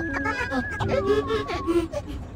いいいいいいいい。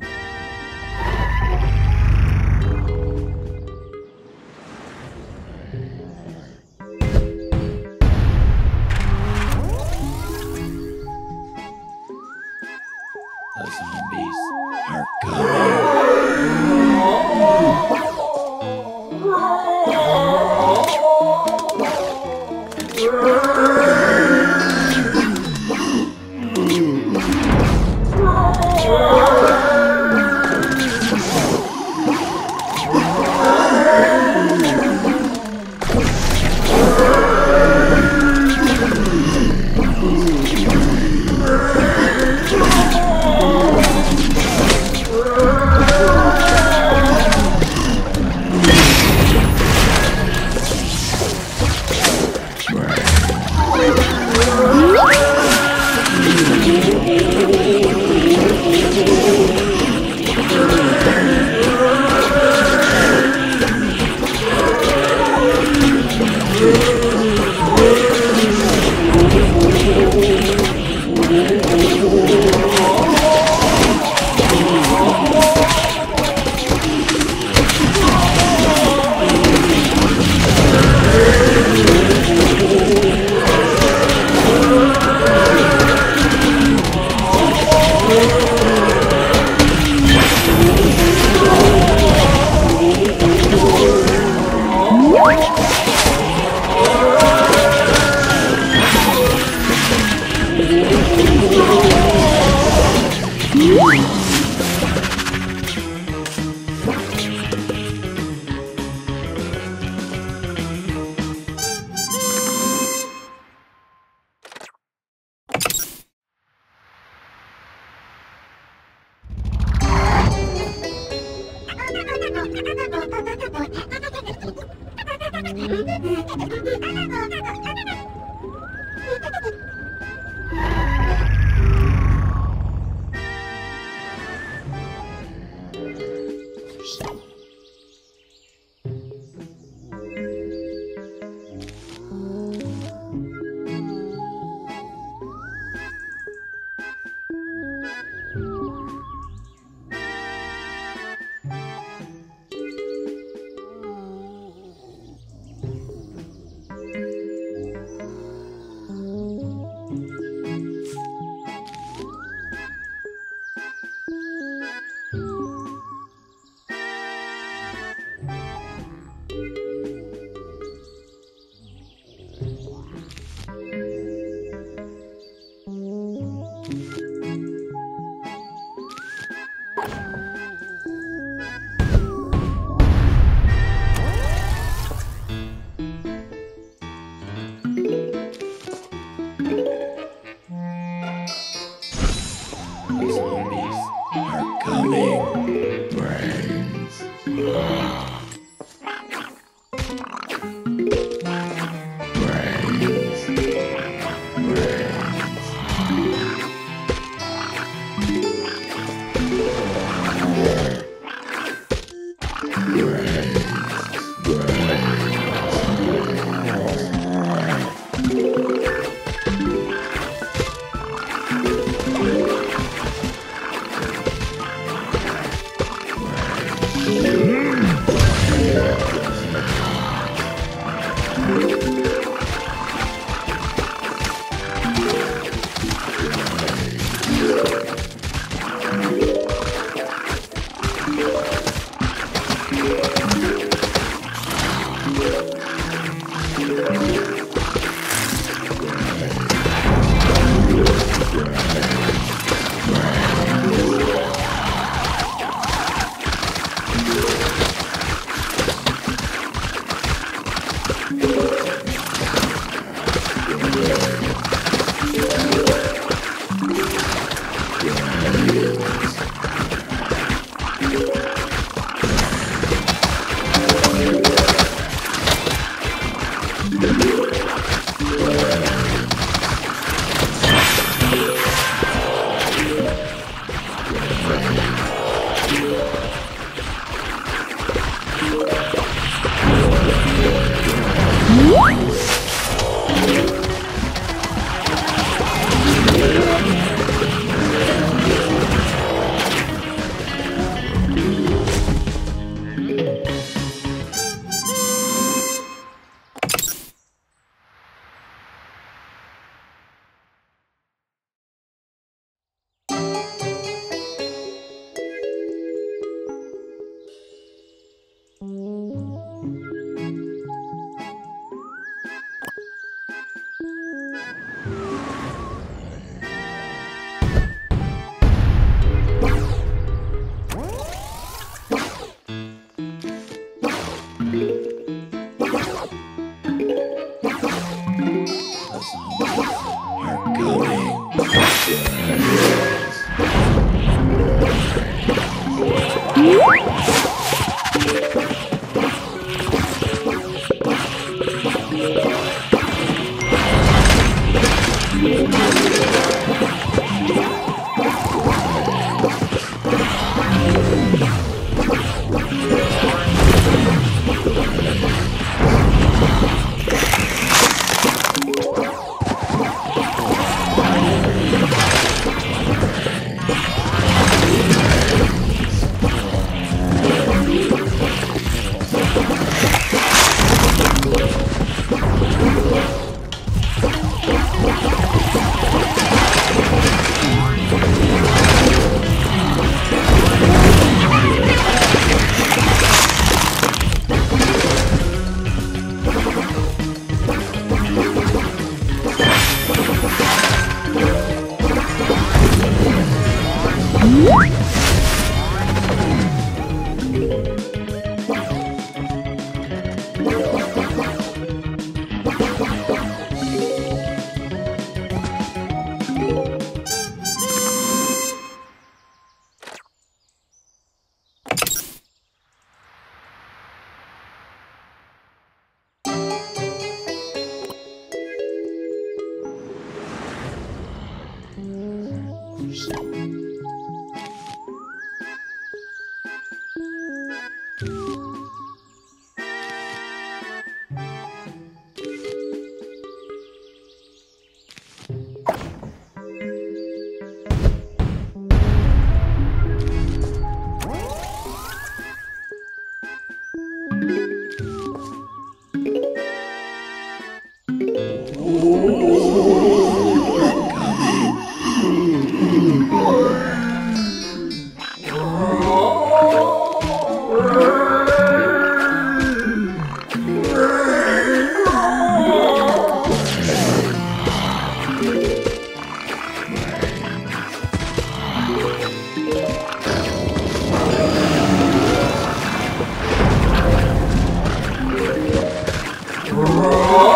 Rock.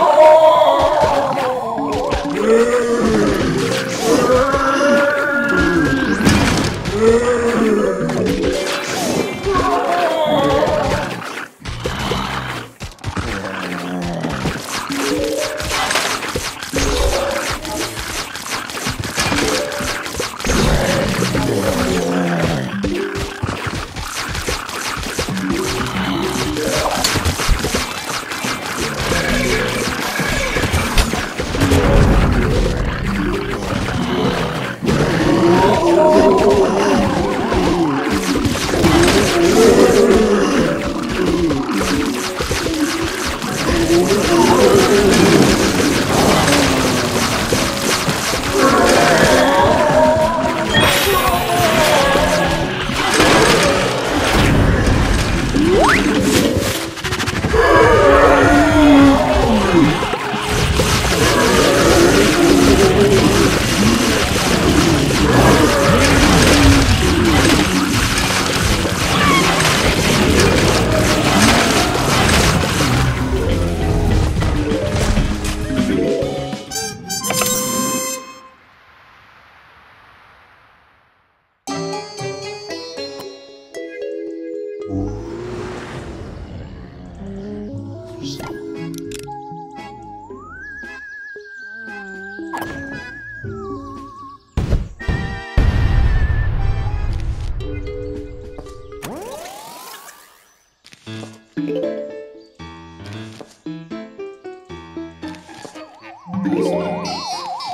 Zombies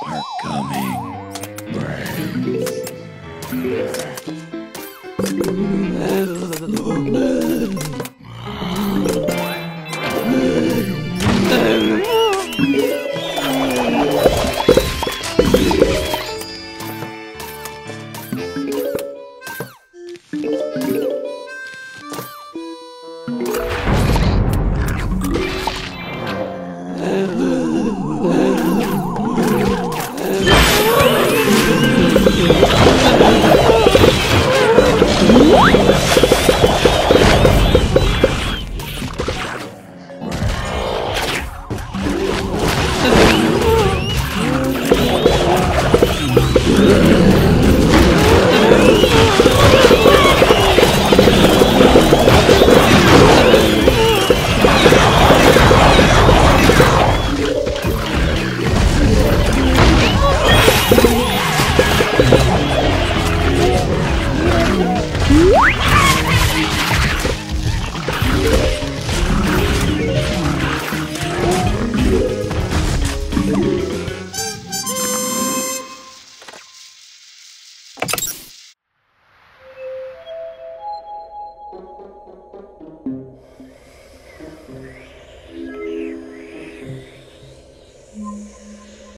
are coming. Brave. Yeah.